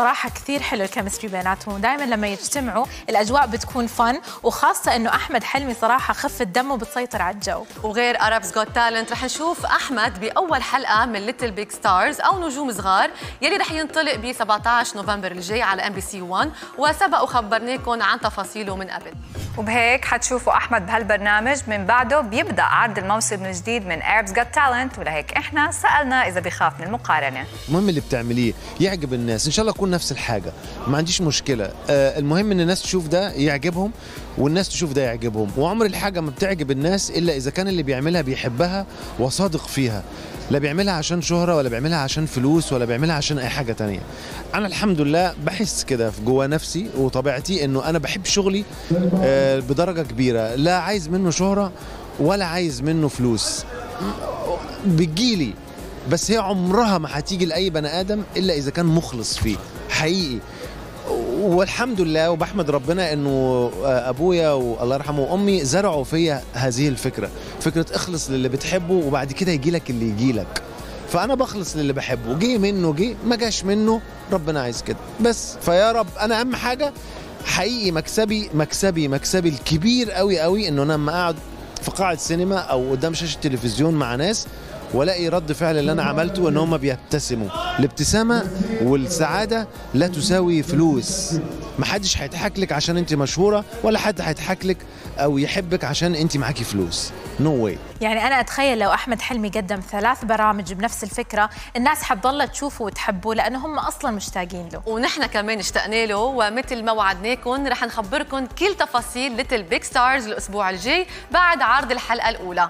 صراحة كثير حلو ال chemistry بيناتهم. دائما لما يجتمعوا الأجواء بتكون fun وخاصة إنه أحمد حلمي صراحة خفة دمه بتسيطر على الجو. وغير Arabs Got Talent رح نشوف أحمد بأول حلقة من Little Big Stars أو نجوم صغار يلي رح ينطلق ب 17 نوفمبر الجاي على MBC 1 وسبق وخبرناكم عن تفاصيله من قبل. وبهيك حتشوفوا أحمد بهالبرنامج من بعده بيبدأ عرض الموسم الجديد من Arabs Got Talent ولهيك إحنا سألنا إذا بيخاف من المقارنة. المهم اللي بتعمليه يعجب الناس. إن شاء الله يكون نفس الحاجة. ما عنديش مشكلة. آه المهم إن الناس تشوف ده يعجبهم والناس تشوف ده يعجبهم. وعمر الحاجة ما بتعجب الناس إلا إذا كان اللي بيعملها بيحبها وصادق فيها. لا بيعملها عشان شهرة ولا بيعملها عشان فلوس ولا بيعملها عشان أي حاجة تانية. أنا الحمد لله بحس كده في جوا نفسي وطبيعتي إنه أنا بحب شغلي آه، بدرجة كبيرة. لا عايز منه شهرة ولا عايز منه فلوس. بتجيلي بس هي عمرها ما هتيجي لأي بني آدم إلا إذا كان مخلص فيه. حقيقي. والحمد لله وبحمد ربنا إنه أبويا والله يرحمه وأمي زرعوا فيا هذه الفكرة فكرة اخلص للي بتحبه وبعد كده يجي لك اللي يجي لك. فأنا بخلص للي بحبه جه منه جه ما جاش منه ربنا عايز كده. بس فيا رب أنا أهم حاجة حقيقي مكسبي مكسبي مكسبي الكبير قوي قوي إنه أنا لما أقعد في قاعة سينما أو قدام شاشة تلفزيون مع ناس والاقي رد فعل اللي أنا عملته إن هم بيبتسموا. الابتسامة والسعادة لا تساوي فلوس. محدش هيضحك لك عشان أنت مشهورة ولا حد هيضحك لك أو يحبك عشان أنت معاكي فلوس. نو no واي يعني أنا أتخيل لو أحمد حلمي قدم ثلاث برامج بنفس الفكرة الناس حتضل تشوفه وتحبه لأنه هم أصلا مشتاقين له. ونحن كمان اشتقنا له ومثل ما وعدناكم رح نخبركم كل تفاصيل little big ستارز الأسبوع الجاي بعد عرض الحلقة الأولى.